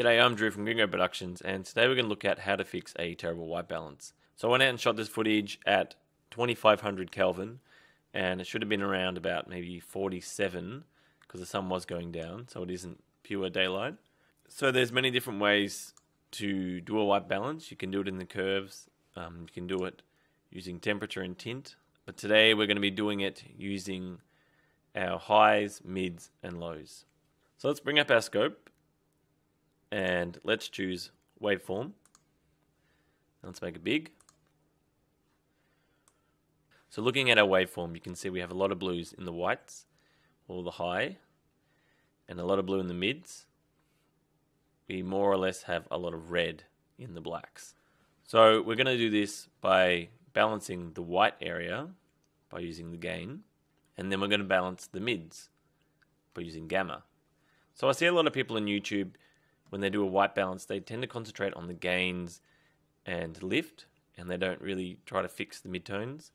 G'day, I'm Drew from Green Goat Productions, and today we're going to look at how to fix a terrible white balance. So I went out and shot this footage at 2500 Kelvin, and it should have been around about maybe 47 because the sun was going down, so it isn't pure daylight. So there's many different ways to do a white balance. You can do it in the curves, um, you can do it using temperature and tint, but today we're going to be doing it using our highs, mids, and lows. So let's bring up our scope and let's choose waveform. Let's make it big. So looking at our waveform, you can see we have a lot of blues in the whites, or the high, and a lot of blue in the mids. We more or less have a lot of red in the blacks. So we're going to do this by balancing the white area by using the gain, and then we're going to balance the mids by using gamma. So I see a lot of people on YouTube when they do a white balance, they tend to concentrate on the gains and lift, and they don't really try to fix the midtones.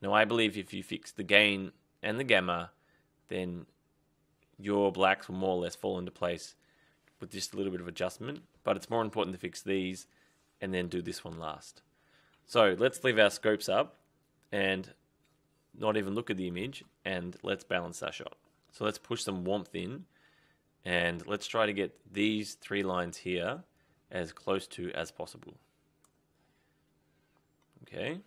Now, I believe if you fix the gain and the gamma, then your blacks will more or less fall into place with just a little bit of adjustment. But it's more important to fix these and then do this one last. So let's leave our scopes up and not even look at the image and let's balance our shot. So let's push some warmth in and let's try to get these three lines here as close to as possible. Okay.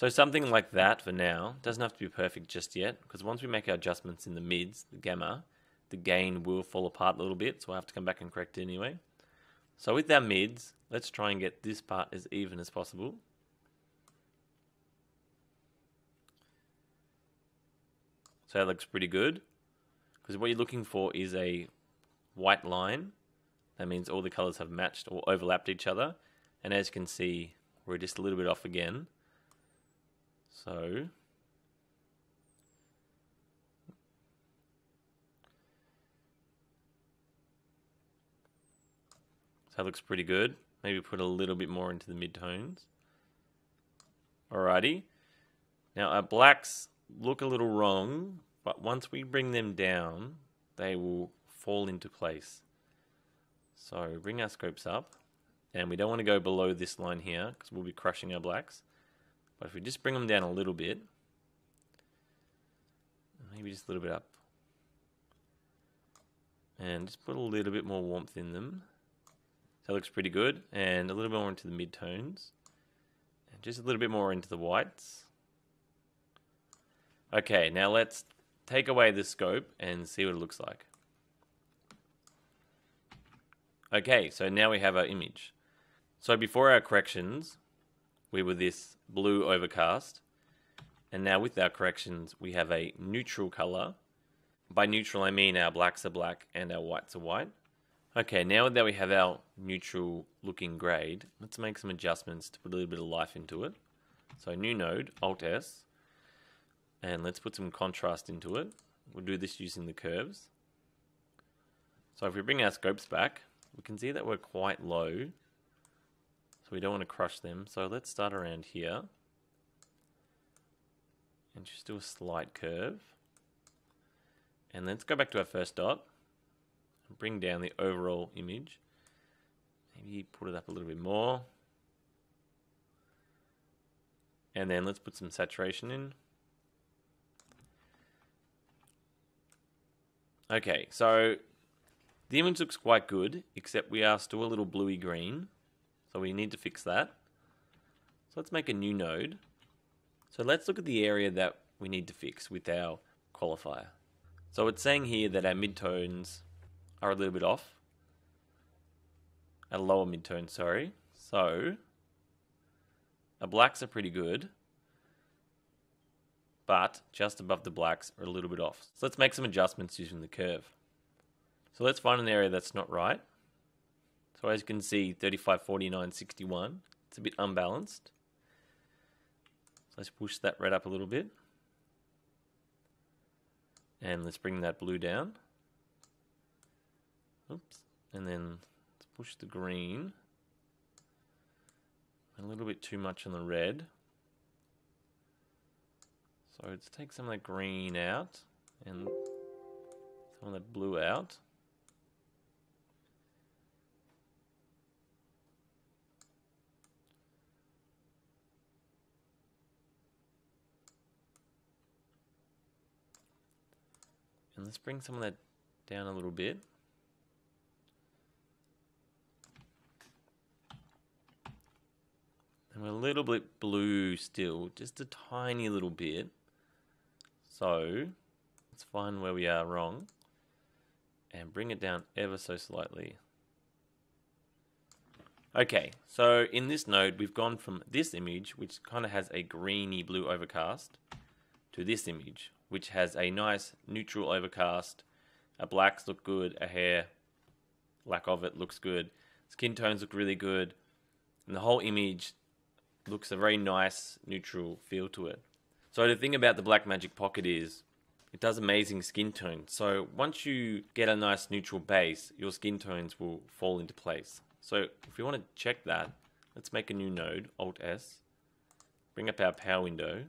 So something like that for now doesn't have to be perfect just yet because once we make our adjustments in the mids, the gamma, the gain will fall apart a little bit so I have to come back and correct it anyway. So with our mids, let's try and get this part as even as possible. So that looks pretty good. Because what you're looking for is a white line. That means all the colors have matched or overlapped each other. And as you can see, we're just a little bit off again. So that looks pretty good. Maybe put a little bit more into the midtones. Alrighty. Now our blacks look a little wrong, but once we bring them down, they will fall into place. So bring our scopes up, and we don't want to go below this line here, because we'll be crushing our blacks. But if we just bring them down a little bit, maybe just a little bit up, and just put a little bit more warmth in them, that looks pretty good. And a little bit more into the mid-tones. And just a little bit more into the whites. Okay, now let's take away the scope and see what it looks like. Okay, so now we have our image. So before our corrections, we were this blue overcast. And now with our corrections, we have a neutral color. By neutral, I mean our blacks are black and our whites are white. Okay, now that we have our neutral looking grade, let's make some adjustments to put a little bit of life into it. So new node, Alt S, and let's put some contrast into it. We'll do this using the curves. So if we bring our scopes back, we can see that we're quite low. So we don't want to crush them. So let's start around here. And just do a slight curve. And let's go back to our first dot bring down the overall image. Maybe put it up a little bit more. And then let's put some saturation in. Okay, so the image looks quite good, except we are still a little bluey green. So we need to fix that. So let's make a new node. So let's look at the area that we need to fix with our qualifier. So it's saying here that our midtones are a little bit off. At a lower midtone, sorry. So, our blacks are pretty good. But just above the blacks are a little bit off. So let's make some adjustments using the curve. So let's find an area that's not right. So as you can see, 35, 49, 61. It's a bit unbalanced. So let's push that red up a little bit. And let's bring that blue down. Oops. And then let's push the green. A little bit too much on the red. So let's take some of that green out and some of that blue out. And let's bring some of that down a little bit. We're a little bit blue still, just a tiny little bit. So let's find where we are wrong and bring it down ever so slightly. Okay, so in this node, we've gone from this image, which kind of has a greeny blue overcast, to this image, which has a nice neutral overcast. A blacks look good, a hair, lack of it looks good. Skin tones look really good. And the whole image looks a very nice neutral feel to it. So the thing about the Blackmagic Pocket is it does amazing skin tones. So once you get a nice neutral base, your skin tones will fall into place. So if you want to check that, let's make a new node, Alt S, bring up our power window,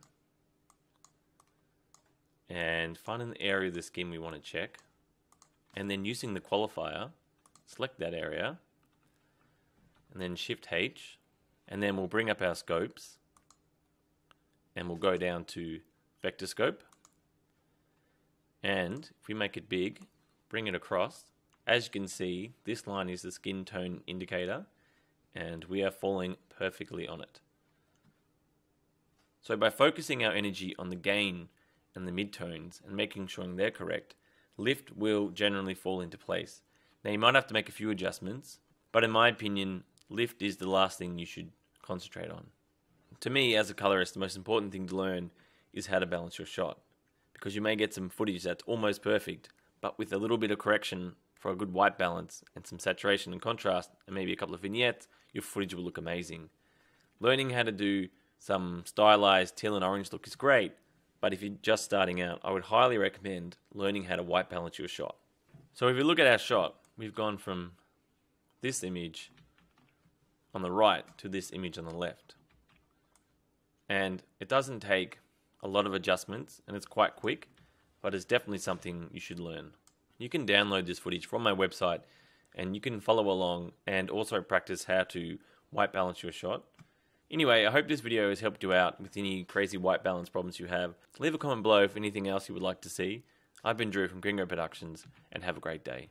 and find an area of the skin we want to check. And then using the qualifier, select that area, and then Shift H, and then we'll bring up our scopes, and we'll go down to vector scope. And if we make it big, bring it across, as you can see, this line is the skin tone indicator, and we are falling perfectly on it. So by focusing our energy on the gain and the midtones and making sure they're correct, lift will generally fall into place. Now you might have to make a few adjustments, but in my opinion, lift is the last thing you should concentrate on. To me, as a colorist, the most important thing to learn is how to balance your shot. Because you may get some footage that's almost perfect, but with a little bit of correction for a good white balance and some saturation and contrast, and maybe a couple of vignettes, your footage will look amazing. Learning how to do some stylized teal and orange look is great, but if you're just starting out, I would highly recommend learning how to white balance your shot. So if you look at our shot, we've gone from this image on the right to this image on the left. And it doesn't take a lot of adjustments and it's quite quick, but it's definitely something you should learn. You can download this footage from my website and you can follow along and also practice how to white balance your shot. Anyway, I hope this video has helped you out with any crazy white balance problems you have. Leave a comment below if anything else you would like to see. I've been Drew from Green Goat Productions, and have a great day.